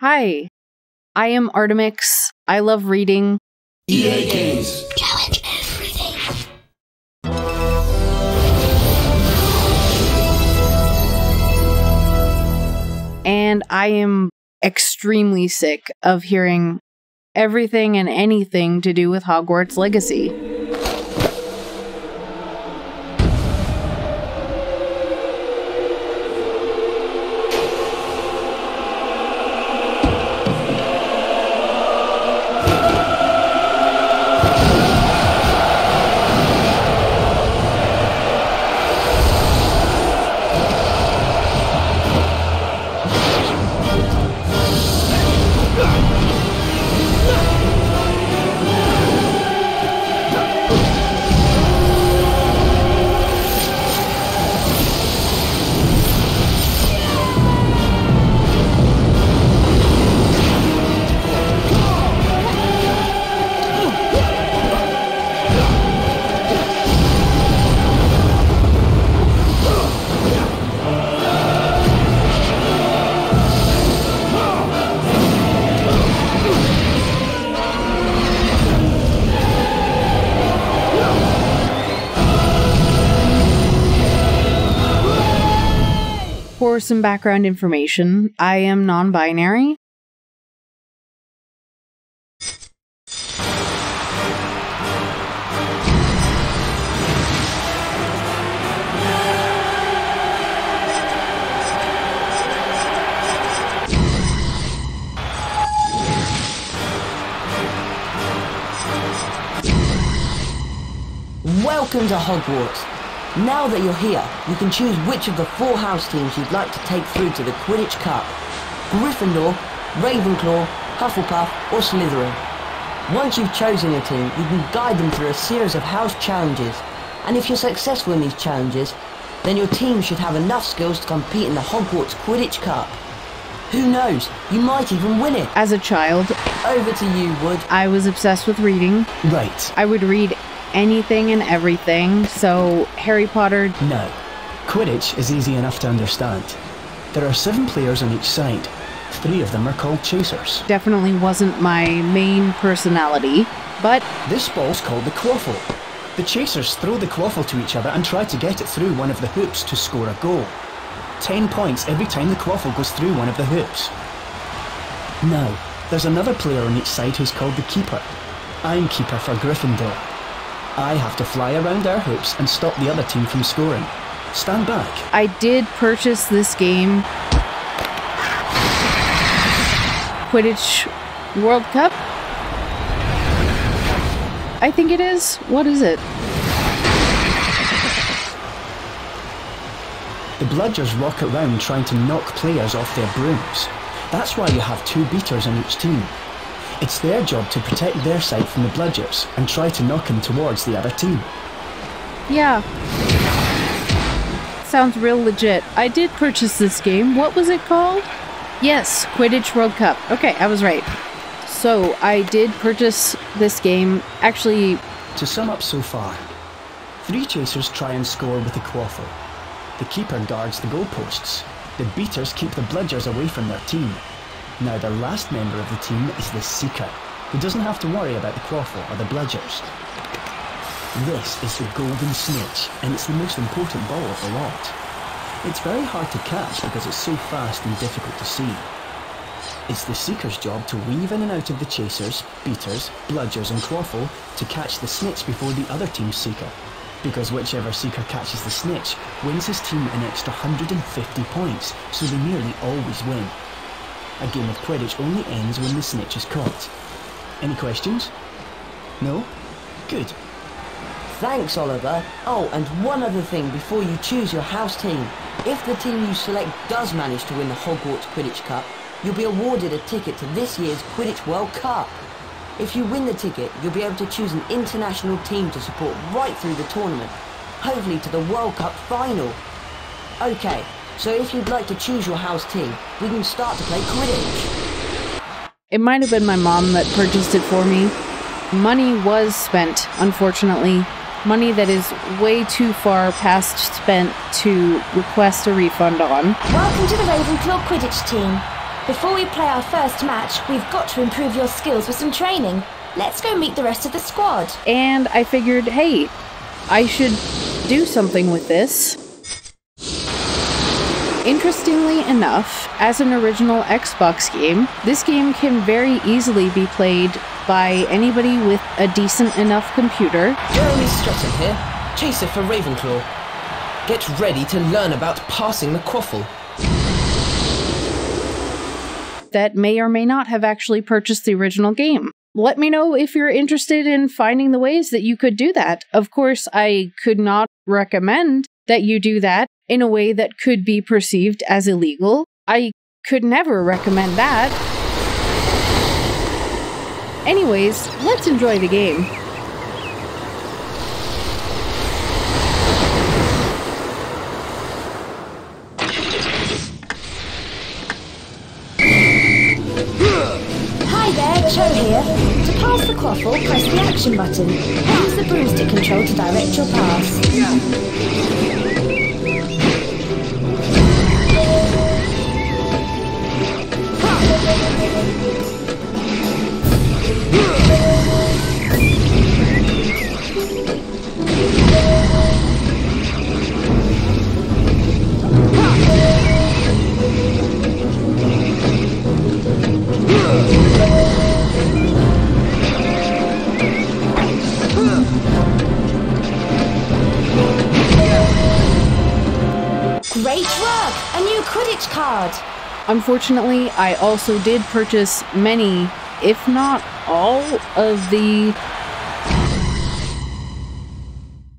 Hi, I am Artemix. I love reading. EA Games. Challenge everything. And I am extremely sick of hearing everything and anything to do with Hogwarts Legacy. Some background information, I am non binary. Welcome to Hogwarts. Now that you're here, you can choose which of the four house teams you'd like to take through to the Quidditch Cup. Gryffindor, Ravenclaw, Hufflepuff or Slytherin. Once you've chosen your team, you can guide them through a series of house challenges. And if you're successful in these challenges, then your team should have enough skills to compete in the Hogwarts Quidditch Cup. Who knows, you might even win it. As a child, Over to you, Wood. I was obsessed with reading. Right. I would read anything and everything, so Harry Potter, No. Quidditch is easy enough to understand. There are seven players on each side. Three of them are called chasers. definitely wasn't my main personality, but This ball's called the quaffle. The chasers throw the quaffle to each other and try to get it through one of the hoops to score a goal. Ten points every time the quaffle goes through one of the hoops. Now, there's another player on each side who's called the keeper. I'm keeper for Gryffindor. I have to fly around our hoops and stop the other team from scoring. Stand back. I did purchase this game. Quidditch World Cup? I think it is. What is it? The bludgers rock around trying to knock players off their brooms. That's why you have two beaters on each team. It's their job to protect their side from the bludgers and try to knock them towards the other team. Yeah. Sounds real legit. I did purchase this game. What was it called? Yes, Quidditch World Cup. Okay, I was right. So, I did purchase this game. Actually, To sum up so far, three chasers try and score with the quaffle. The keeper guards the goalposts. The beaters keep the bludgers away from their team. Now the last member of the team is the seeker, who doesn't have to worry about the quaffle or the bludgers. This is the golden snitch, and it's the most important ball of the lot. It's very hard to catch because it's so fast and difficult to see. It's the seeker's job to weave in and out of the chasers, beaters, bludgers and quaffle to catch the snitch before the other team's seeker. Because whichever seeker catches the snitch wins his team an extra 150 points, so they nearly always win. A game of Quidditch only ends when the snitch is caught. Any questions? No? Good. Thanks, Oliver. Oh, and one other thing before you choose your house team. If the team you select does manage to win the Hogwarts Quidditch Cup, you'll be awarded a ticket to this year's Quidditch World Cup. If you win the ticket, you'll be able to choose an international team to support right through the tournament, hopefully to the World Cup final. Okay, so if you'd like to choose your house team, we can start to play Quidditch. it might have been my mom that purchased it for me. Money was spent, unfortunately. Money that is way too far past spent to request a refund on. Welcome to the Ravenclaw Quidditch team. Before we play our first match, we've got to improve your skills with some training. Let's go meet the rest of the squad. And I figured, hey, I should do something with this. Interestingly enough, as an original Xbox game, this game can very easily be played by anybody with a decent enough computer. Jeremy Stretton here, chaser for Ravenclaw. Get ready to learn about passing the quaffle. that may or may not have actually purchased the original game. Let me know if you're interested in finding the ways that you could do that. Of course, I could not recommend that you do that in a way that could be perceived as illegal. I could never recommend that. Anyways, let's enjoy the game. Quaffle, press the action button. Use the broomstick control to direct your pass. Great Unfortunately, I also did purchase many, if not all, of the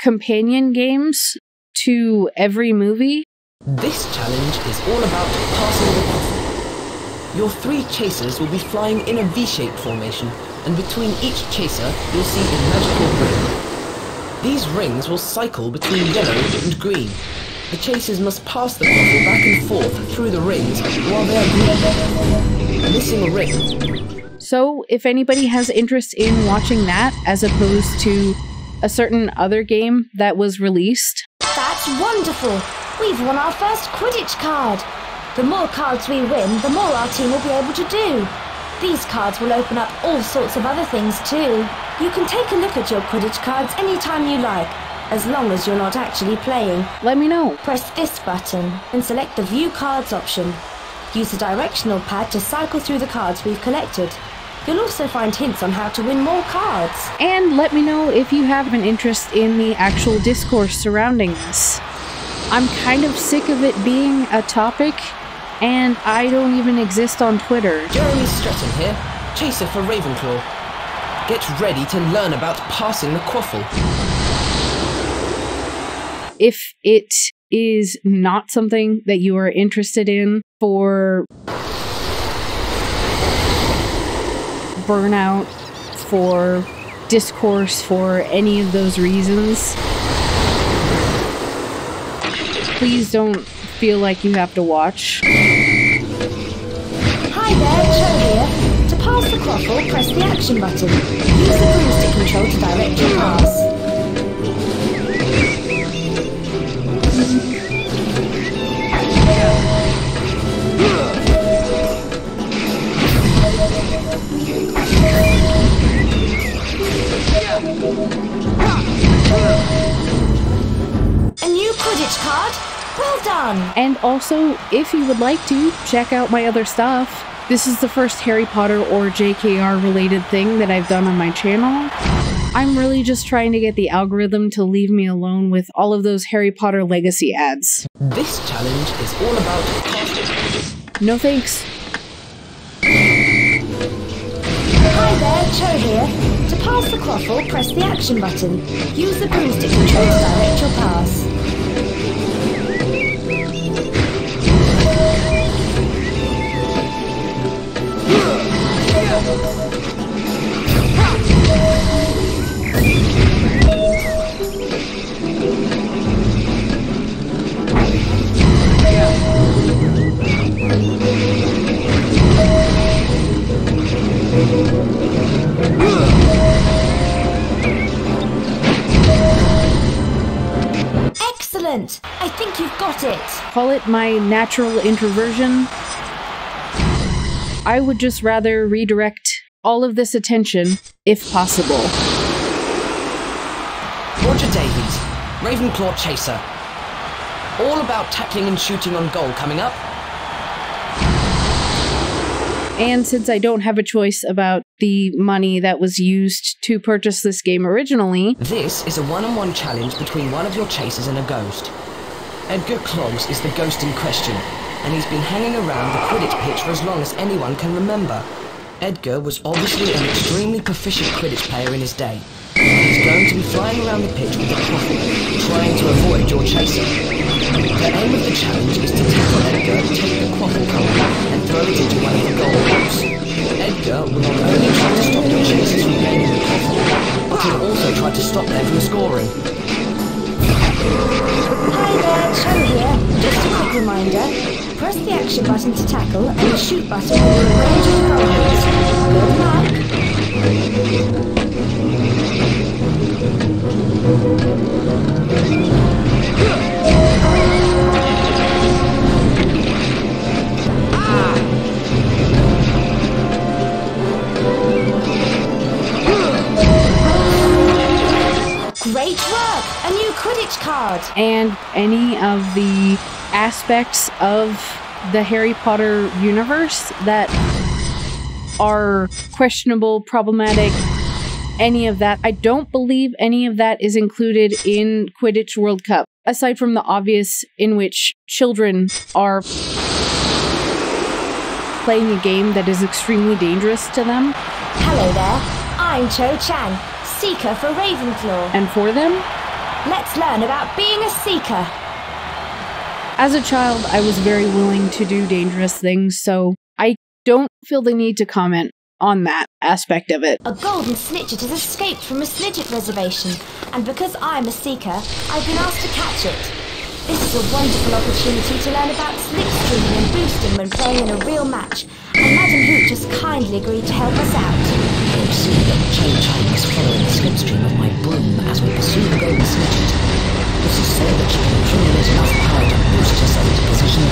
companion games to every movie. This challenge is all about passing the. Your three chasers will be flying in a V-shaped formation, and between each chaser you'll see a magical ring. These rings will cycle between yellow and green. The chasers must pass the quaffle back and forth through the rings while they are green. Missing a ring So, if anybody has interest in watching that as opposed to a certain other game that was released, That's wonderful! We've won our first Quidditch card! The more cards we win, the more our team will be able to do. These cards will open up all sorts of other things too. You can take a look at your Quidditch cards anytime you like, as long as you're not actually playing. let me know. Press this button and select the View Cards option. Use the directional pad to cycle through the cards we've collected. You'll also find hints on how to win more cards. And let me know if you have an interest in the actual discourse surrounding this. I'm kind of sick of it being a topic, and I don't even exist on Twitter. Jeremy Stretton here, chaser for Ravenclaw. Get ready to learn about passing the quaffle. If it is not something that you are interested in for burnout, for discourse, for any of those reasons, please don't feel like you have to watch. Hi there, Cho here. To pass the quaffle, press the action button. Use the broomstick control to direct your pass. Well done! And also, if you would like to, check out my other stuff. This is the first Harry Potter or JKR related thing that I've done on my channel. I'm really just trying to get the algorithm to leave me alone with all of those Harry Potter legacy ads. This challenge is all about. No thanks. Hi there, Cho here. To pass the quaffle, press the action button. Use the broomstick control to direct your pass. Excellent! I think you've got it. Call it my natural introversion. I would just rather redirect all of this attention, if possible. Roger Davies, Ravenclaw Chaser. All about tackling and shooting on goal coming up. And since I don't have a choice about the money that was used to purchase this game originally, This is a one-on-one challenge between one of your chasers and a ghost. Edgar Cloggs is the ghost in question, and he's been hanging around the Quidditch pitch for as long as anyone can remember. Edgar was obviously an extremely proficient Quidditch player in his day. He's going to be flying around the pitch with a quaffle, trying to avoid your chaser. The aim of the challenge is to tackle Edgar, take the quaffle cover, and throw it into one of the goal holes. Edgar will not only try to stop your chasers from gaining the quaffle, but he'll also try to stop them from scoring. Hi there, Cho here. Just a quick reminder. Press the action button to tackle and the shoot button when you're range of Good luck. Great work! A new Quidditch card! and any of the aspects of the Harry Potter universe that are questionable, problematic, any of that. I don't believe any of that is included in Quidditch World Cup, aside from the obvious in which children are playing a game that is extremely dangerous to them Hello there, I'm Cho Chang, Seeker for Ravenclaw. and for them. Let's learn about being a Seeker. As a child, I was very willing to do dangerous things, so I don't feel the need to comment on that aspect of it. A golden snidget has escaped from a snidget reservation, and because I'm a Seeker, I've been asked to catch it. This is a wonderful opportunity to learn about slipstreaming and boosting when playing in a real match, and Madam Hooch has kindly agreed to help us out. You'll see that Cho Chang is following the slipstream of my broom as we pursue the golden snidget. This is so that she can accumulate enough power to boost herself into position,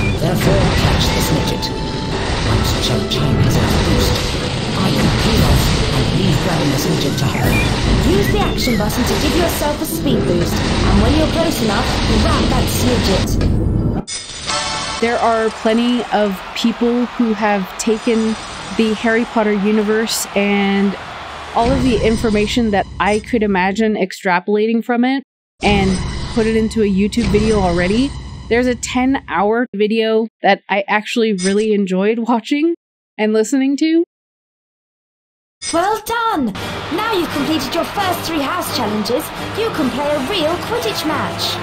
and therefore catch the snidget. Once Cho Chang has enough boost, I can peel off and leave the snidget to her. Use the action button to give yourself a speed boost, and when you're close enough, grab that snidget. There are plenty of people who have taken the Harry Potter universe and all of the information that I could imagine extrapolating from it and put it into a YouTube video already. There's a 10 hour video that I actually really enjoyed watching and listening to. Well done! Now you've completed your first three house challenges, you can play a real Quidditch match.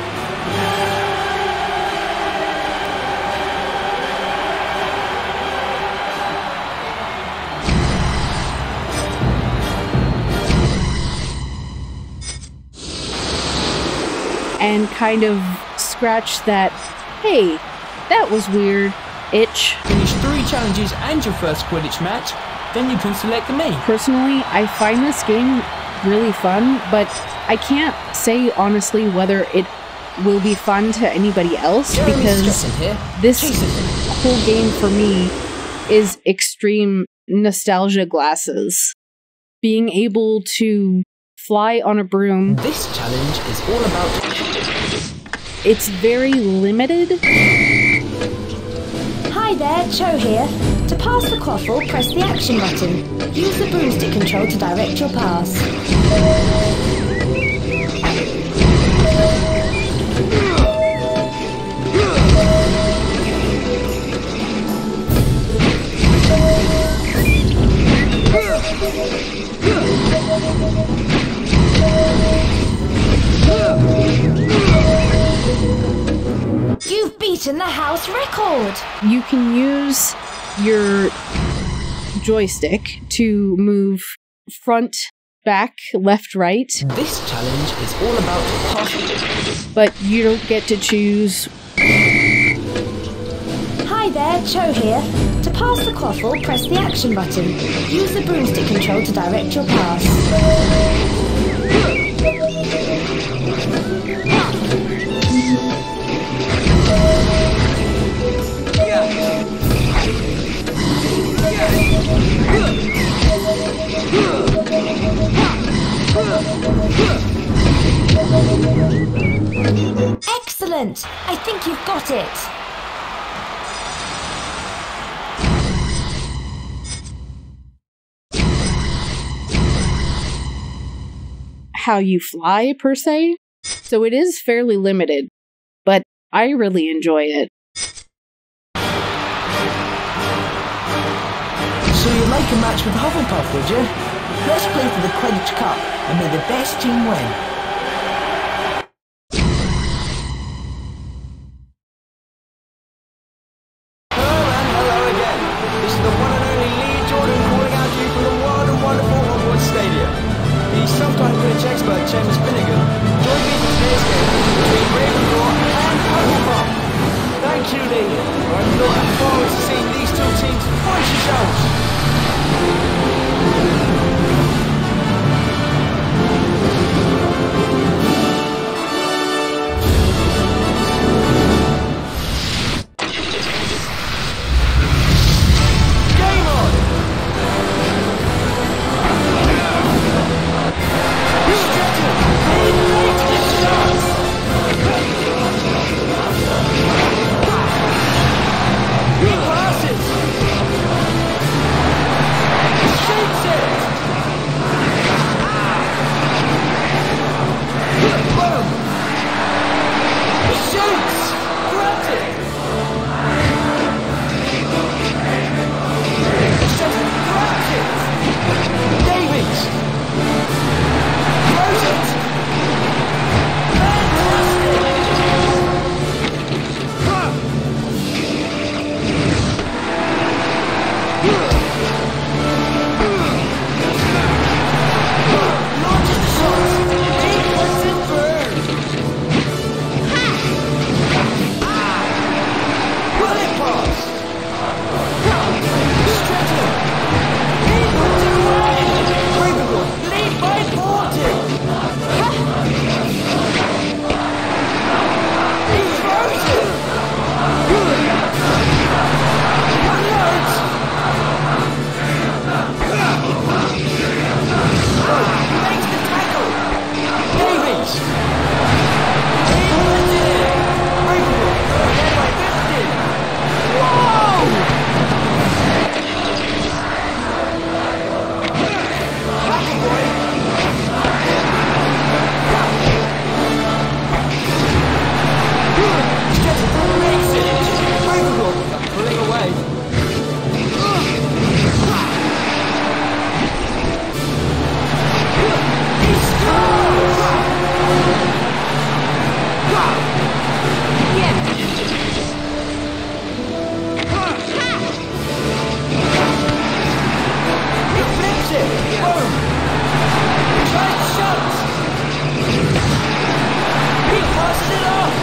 and kind of scratch that, hey, that was weird itch. Finish three challenges and your first Quidditch match, then you can select me. Personally, I find this game really fun, but I can't say honestly whether it will be fun to anybody else because this whole game for me is extreme nostalgia glasses. Being able to fly on a broom, This challenge is all about it's very limited. Hi there, Cho here. To pass the quaffle, press the action button. Use the broomstick control to direct your pass. You've beaten the house record! You can use your joystick to move front, back, left, right, this challenge is all about passing but you don't get to choose Hi there, Cho here. To pass the quaffle, press the action button. Use the broomstick control to direct your pass. Excellent! I think you've got it. how you fly per se. So it is fairly limited, but I really enjoy it. So you'd like a match with Hufflepuff, would you? Let's play for the Quidditch Cup, and may the best team win. it! Yeah. Shot! He passes it off!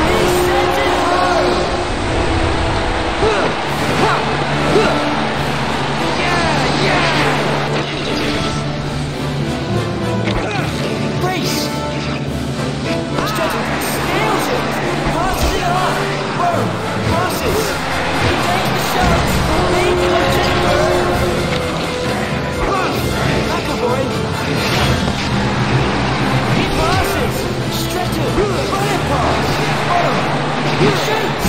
He sends it! Yeah, yeah! Steals it! Passes it off! Boom! Passes! He the shot! He it! You should!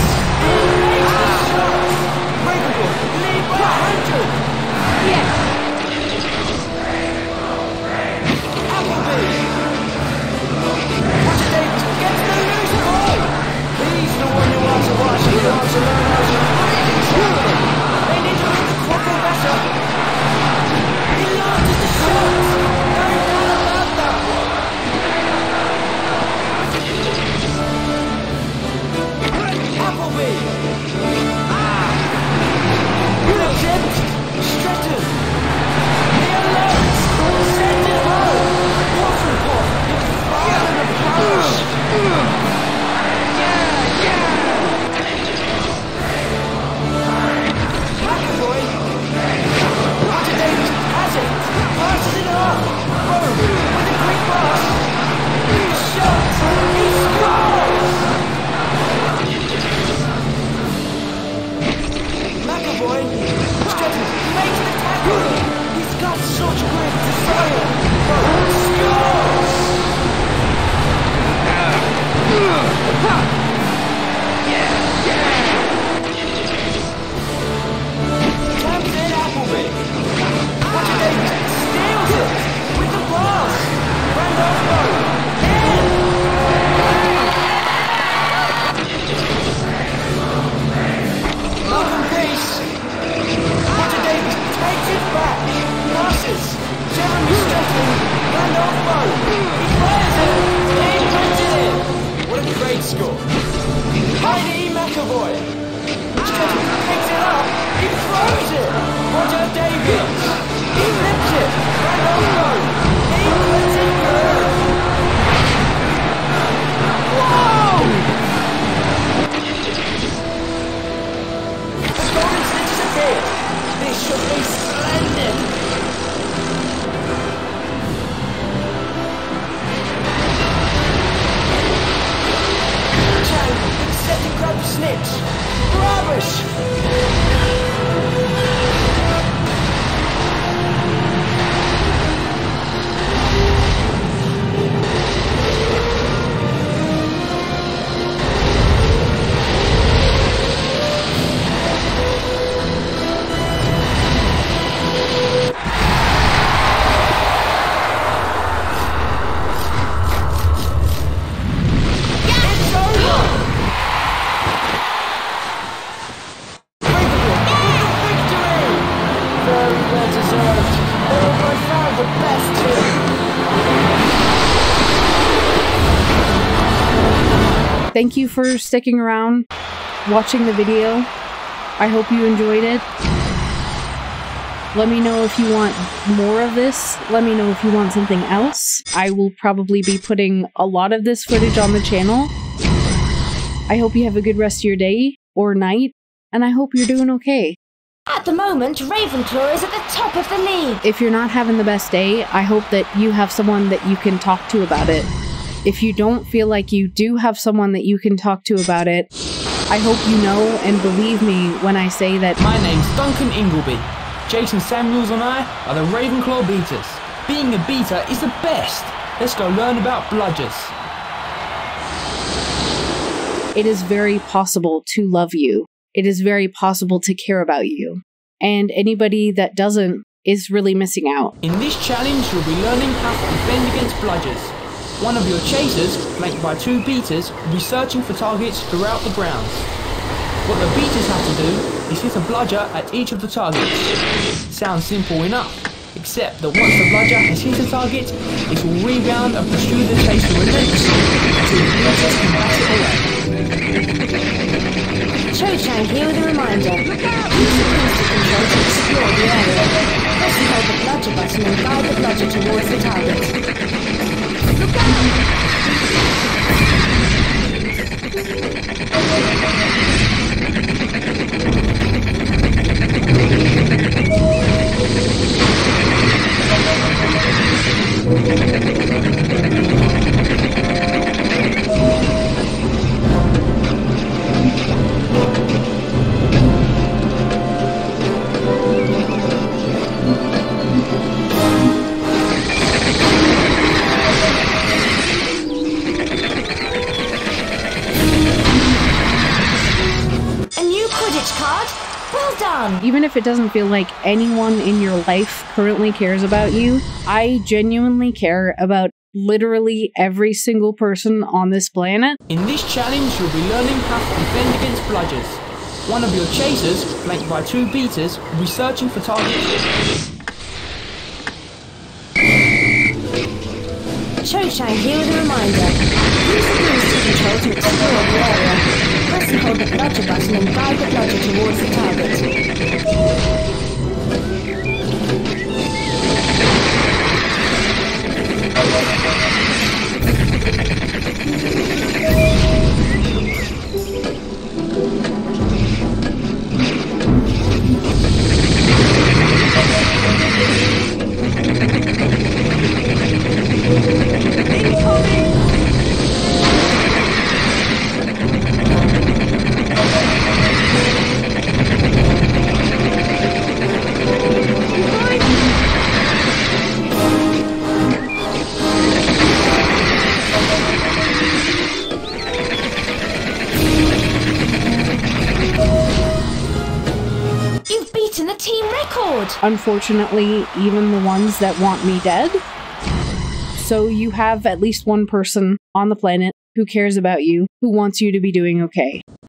Score. Heidi McAvoy. Picks it up. He throws it. Roger Davies. He flips it. Randolph Rowe. He puts it through. Whoa! The golden snitches appear. This should be splendid. And snitch. Rubbish! For sticking around, watching the video. I hope you enjoyed it. Let me know if you want more of this. Let me know if you want something else. I will probably be putting a lot of this footage on the channel. I hope you have a good rest of your day or night, and I hope you're doing okay. At the moment, Ravenclaw is at the top of the league. If you're not having the best day, I hope that you have someone that you can talk to about it. If you don't feel like you do have someone that you can talk to about it, I hope you know and believe me when I say that My name's Duncan Inglebee. Jason Samuels and I are the Ravenclaw Beaters. Being a beater is the best. Let's go learn about bludgers. it is very possible to love you. It is very possible to care about you. And anybody that doesn't is really missing out. In this challenge, you'll be learning how to defend against bludgers. One of your chasers, flanked by two beaters, will be searching for targets throughout the grounds. What the beaters have to do is hit a bludger at each of the targets. Sounds simple enough, except that once the bludger has hit a target, it will rebound and pursue the chaser relentlessly until the beaters can bat it away. Cho Chang here with a reminder. Use the booster control to explore the area. Press and hold the bludger button and guide the bludger towards the target. A Well done! Even if it doesn't feel like anyone in your life currently cares about you, I genuinely care about literally every single person on this planet. In this challenge, you'll be learning how to defend against bludgers. One of your chasers, flanked by two beaters, will be searching for targets. Cho Chang here with a reminder. Use the booster control to explore the area to hold the bludger button and guide the bludger towards the target. Unfortunately, even the ones that want me dead. So you have at least one person on the planet who cares about you, who wants you to be doing okay.